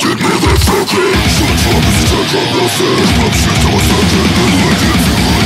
Get me the Shut up, it's a conversation I'm shit, a you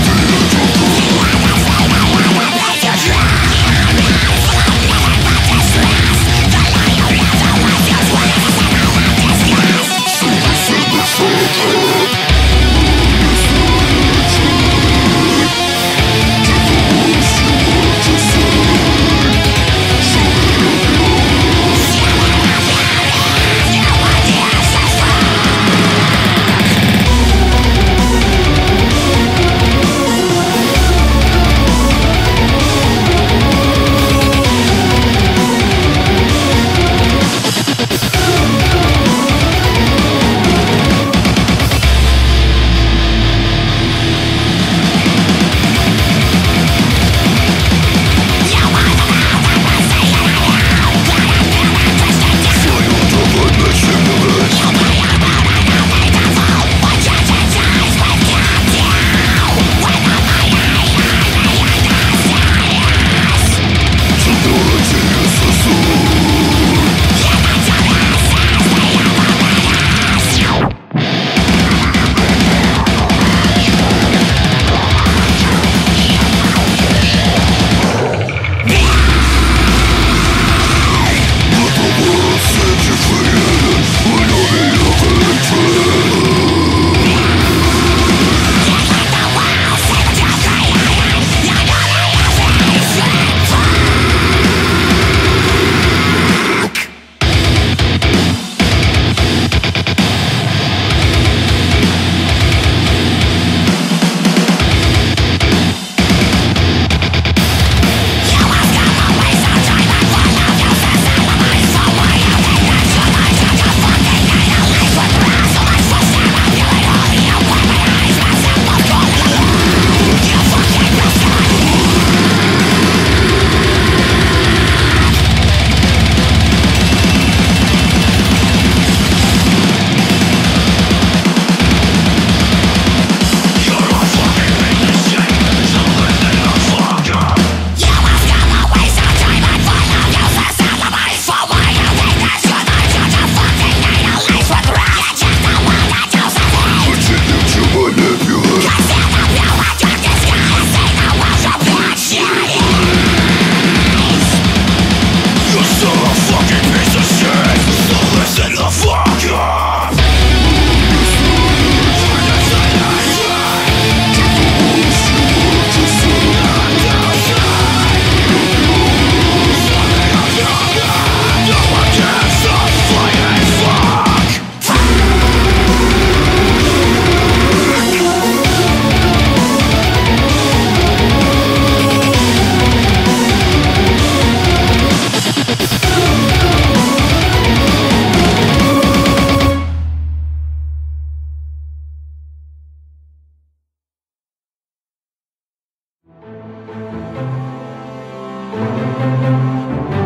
Música